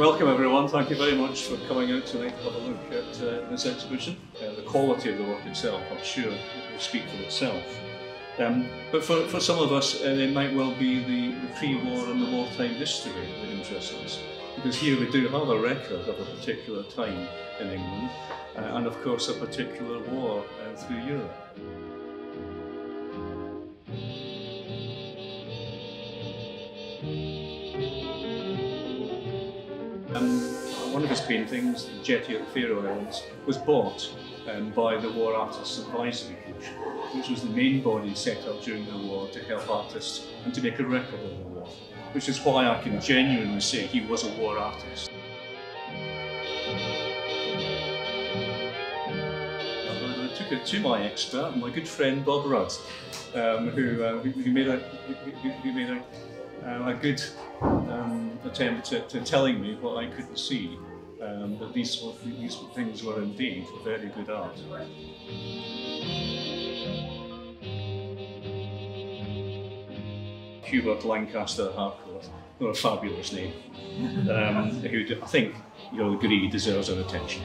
Welcome everyone, thank you very much for coming out tonight to have a look at uh, this exhibition. Uh, the quality of the work itself, I'm sure, will speak for itself. Um, but for, for some of us, uh, it might well be the, the pre-war and the wartime history that interests us. Because here we do have a record of a particular time in England, uh, and of course a particular war uh, through Europe. Um, one of his paintings, Jetty at the Faroe Islands, was bought um, by the War Artists Advisory Commission, which was the main body set up during the war to help artists and to make a record of the war, which is why I can genuinely say he was a war artist. I took it to my expert, my good friend Bob Rudd, um, who, uh, who, made a, who made a a good um, attempt at, at, telling me what I couldn't see, um, that these, these things were indeed very good art. Hubert Lancaster Harcourt, what a fabulous name, um, who I think you'll agree deserves our attention.